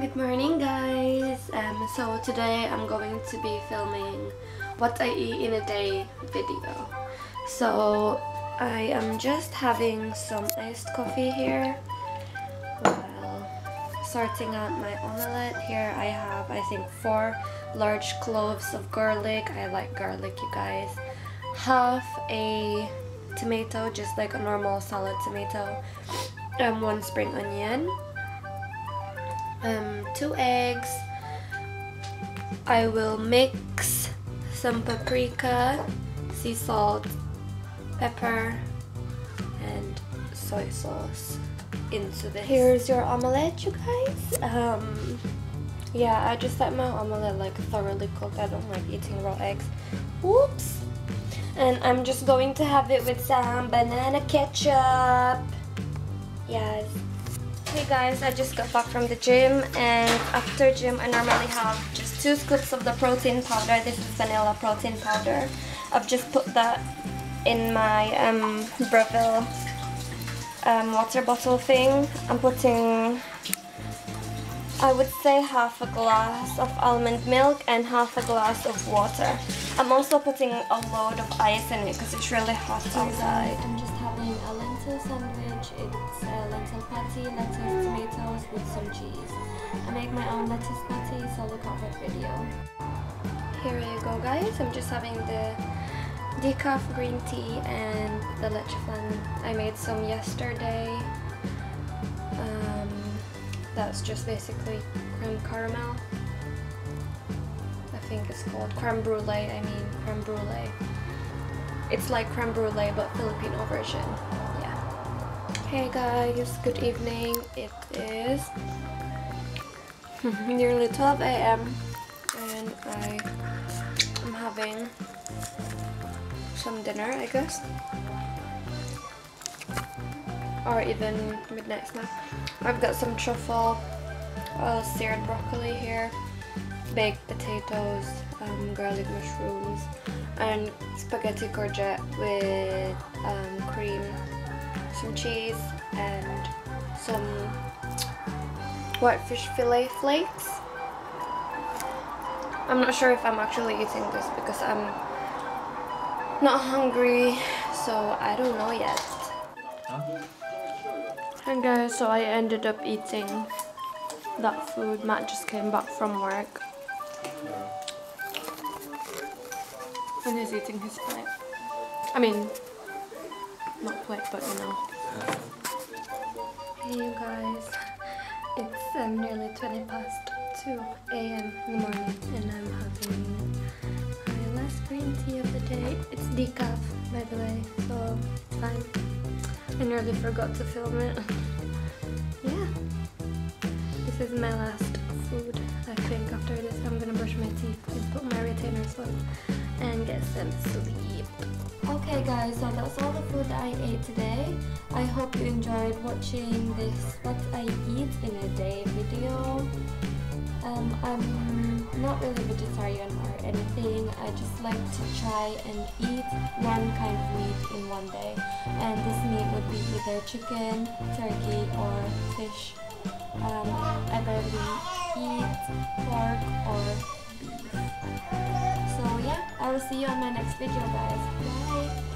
Good morning guys! Um, so today I'm going to be filming what I eat in a day video. So I am just having some iced coffee here while sorting out my omelette. Here I have I think four large cloves of garlic. I like garlic you guys. Half a tomato, just like a normal salad tomato. Um, one spring onion um, two eggs. I will mix some paprika, sea salt, pepper, and soy sauce into this. Here's your omelette, you guys. Um, yeah, I just like my omelette like thoroughly cooked. I don't like eating raw eggs. Whoops. And I'm just going to have it with some banana ketchup. Yes. Hey guys, I just got back from the gym and after gym I normally have just two scoops of the protein powder. This is vanilla protein powder. I've just put that in my um, Breville um, water bottle thing. I'm putting, I would say half a glass of almond milk and half a glass of water. I'm also putting a load of ice in it because it's really hot outside. Lentil sandwich. It's a lentil patty, lettuce, tomatoes with some cheese. I make my own lettuce patty, so look out that video. Here you go guys, I'm just having the decaf green tea and the leche flan. I made some yesterday. Um, that's just basically creme caramel. I think it's called creme brulee, I mean creme brulee. It's like creme brulee but Filipino version. Hey guys, good evening. It is nearly 12 a.m. and I am having some dinner, I guess. Or even midnight snack. I've got some truffle, uh, seared broccoli here, baked potatoes, um, garlic mushrooms, and spaghetti courgette with um, cream some cheese and some whitefish fillet flakes. I'm not sure if I'm actually eating this because I'm not hungry so I don't know yet. And guys, so I ended up eating that food. Matt just came back from work. And he's eating his plate. I mean, not plate, but you know. Hey you guys, it's um, nearly 20 past 2 a.m. in the morning and I'm having my last green tea of the day. It's decaf by the way, so it's fine. I nearly forgot to film it. yeah, this is my last food. I think after this I'm gonna brush my teeth and put my retainers on and get some sleep. Okay guys, so that's all the food that I ate today. I hope you enjoyed watching this what I eat in a day video. Um, I'm not really vegetarian or anything. I just like to try and eat one kind of meat in one day. And this meat would be either chicken, turkey, or fish. Um, I barely eat pork or beef. So yeah, I will see you on my next video guys. Bye!